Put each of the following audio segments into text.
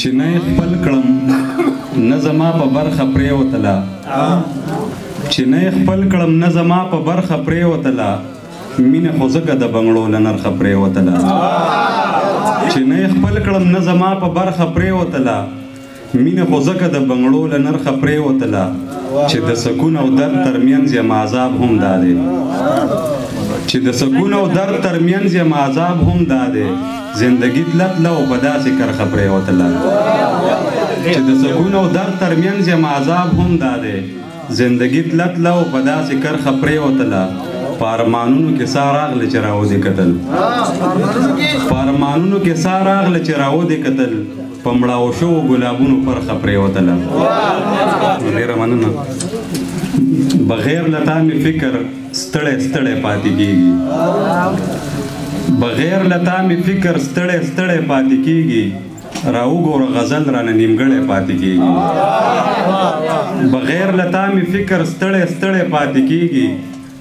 چې نه خپل کړم نه زما په برخه پرې وتله چې نه خپل کړم نه زما په برخه پرې وتله مینه خو زګه د بنگړو لنرخه پرې وتله چې نه خپل کړم نه زما په برخه پرې وتله مینه خو ځکه د بنګړو له نرخه پرېوتله چې د سکون او درد ترمنځ یم عذاب هم دا دی چې د سکون او درد ترمنځ یم عذاب هم دا دی زندگی تلت له او په داسې کرخه پرېوتله چې د سکون او درد ترمنځ یم عذاب هم دا دی زندگی تلت له او په داسې کرخه پرېوتله په ارمانونو کې سا راغله چې راودې کتل په ارمانونو کې سا راغله چې راودې کتل په مړاو شوو ګلابونو پرخه پرېوتله ډېره مننه بغیر له تا مې فکر ستړی ستړی پاتې کېږي بغیر له تا مې فکر ستړی ستړی پاتې کېږي راوګوره غزل رانه نیمګړی پاتې کېږي بغیر له تا مې فکر ستړی ستړی پاتې کېږي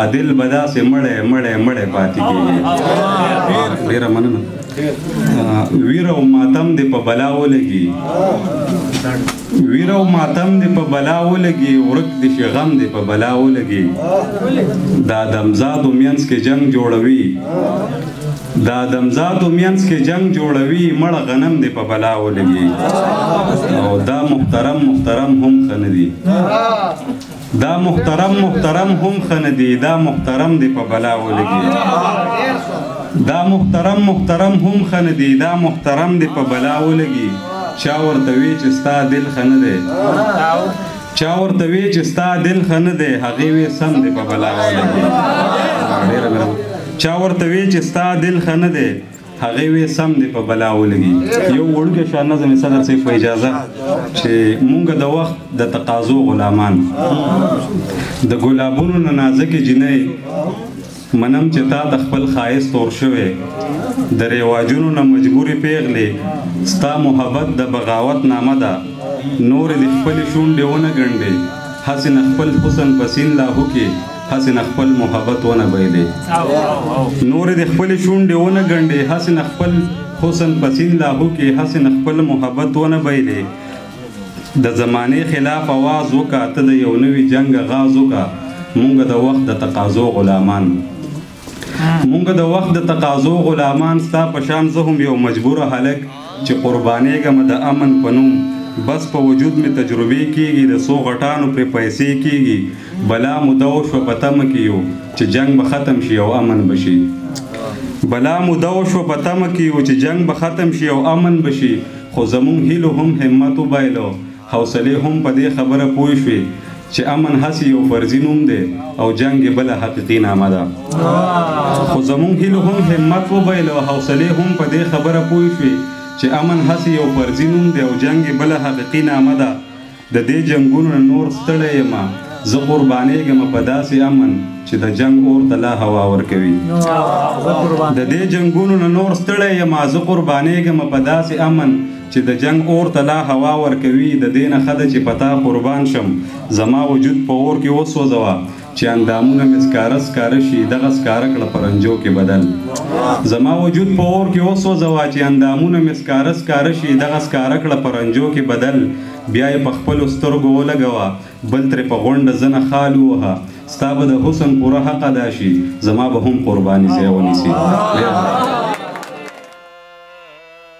عادل به داسې مړی مړی مړی پاتې کېږي ډېره مننه ویر او ماتم دې په بلا ولګي ویر او ماتم دې په بلا ولګي ورک دې شي غم دې په بلا ولګي دا دمزادو مینس کې جنگ جوړوي دا دمزادو مینس کې جنگ جوړوي مړه غنم دې په بلا ولګي او دا محترم محترم هم خندي دا محترم محترم هم خنه دی دا محترم دی په بلا ولګي دا محترم محترم هم خنه دی دا محترم دی په بلا ولګي چا ورته وی چې ستا دل خنه دی چا ورته وی چې ستا دل خنه دی هغه وی سم دی په بلا ولګي چا ورته وی چې ستا دل خنه دی هغه وې سم دی په بلا ولګي یو وړوکی شان نظم صدر صاحب په اجازه چې مونږ د وخت د تقاضو غلامان د ګلابونو نه نازک جنې منم چې تا د خپل خایست تور شوې د ریواجونو نه مجبورې پیغلې ستا محبت د بغاوت نامه ده نور د خپل شونډې ونه ګنډې هسې نه خپل حسن پسین لاهو کې هسې نه خپل محبت ونه بایلې نورې د خپلې شونډې ونه ګنډې هسې نه خپل حسن په سین لاهو کې هسې نه خپل محبت ونه بایلې د زمانې خلاف اواز وکړه ته د یو نوي جنګ غاز وکړه مونږ د وخت د تقاضو غلامان مونږ د وخت د تقاضو غلامان ستا په شان زه هم یو مجبور هلک چې قربانېږم د امن په نوم بس په وجود مې تجربې کېږي د څو غټانو پرې پیسې کېږي بلا موده وشوه په تمه کې یو چې جنګ به ختم شي او امن به شي بلا موده وشوه په تمه کې یو چې جنګ به ختم شي او امن به شي خو زمونږ هیلو هم همت وبایلو حوصلې هم په دې خبره پوه شوې چې امن هسې یو فرضي نوم دی او جنګ یې بله حقیقي نامه ده. خو زموږ هیلو هم همت وبایله او حوصلې هم په دې خبره پوه شوې چې امن هسې یو فرضي نوم دی او جنګ یې بله حقیقي نامه ده. د دې جنګونو نه نور ستړی یم، زه قربانېږم په داسې امن چې د جنګ اور ته لا هوا ورکوي. د دې جنګونو نه نور ستړی یم، زه قربانېږم په داسې امن. چې د جنګ اور ته لا هوا ورکوي، د دې نه ښه ده چې په تا قربان شم، زما وجود په اور کې وسوځوه، چې اندامونه مې سکاره سکاره شي، دغه سکاره کړه په رنجو کې بدل. زما وجود په اور کې وسوځوه، چې اندامونه مې سکاره سکاره شي، دغه سکاره کړه په رنجو کې بدل، بیا یې په خپلو سترګو ولګوه، بل ترې په غونډه زنه خال ووهه، ستا به د حسن پوره حق ادا شي، زما به هم قرباني ځای ونیسي.